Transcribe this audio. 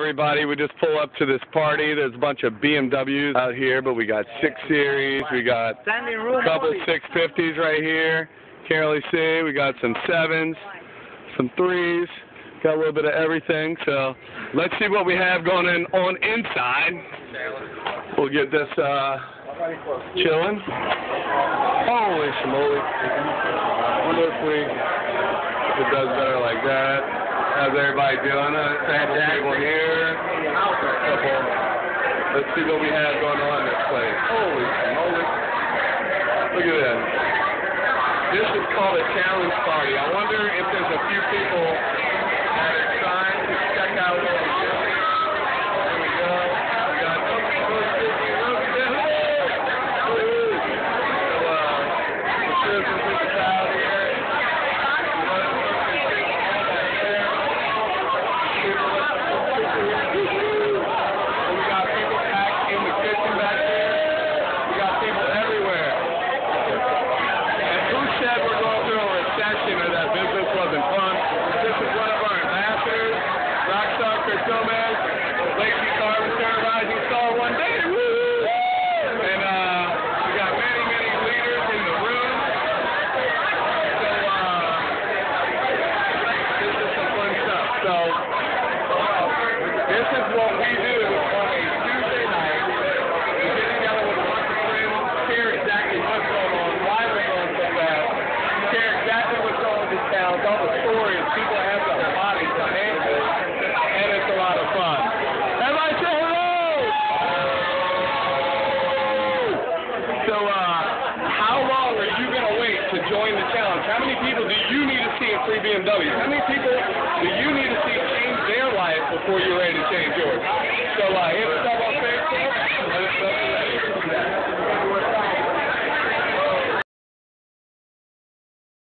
Everybody, we just pull up to this party. There's a bunch of BMWs out here, but we got six series. We got a couple 650s right here. Can't really see. We got some sevens, some threes. Got a little bit of everything. So let's see what we have going in on inside. We'll get this uh, chilling. Holy schmoly. Wonder if we if it does better like that. How's everybody doing? Uh. People here. Couple. Let's see what we have going on in this place. Holy schmoly. Look at this. This is called a challenge party. I wonder if there's a few people that are trying to check out what we're doing. There we go. We got So, uh, the citizens of the crowd here. We got people packed in the kitchen back there. We got people everywhere. And who said we're going through a recession or that business wasn't fun? This is one of our ambassadors, Rockstar Chris Gomez, Lacey Carpenter, Rising Star One Day. Woo! And uh, we got many, many leaders in the room. So uh, this is some fun stuff. So this is what we do on a Tuesday night. We get together with a bunch of friends, share exactly what's going on, why we're going so fast, share exactly what's going on all the people have the bodies, the answers, and it's a lot of fun. Hello! So, uh, how long are you going to wait to join the challenge? How many people do you need to see in free BMWs? How many people do you need to see change their life before you're ready to change yours?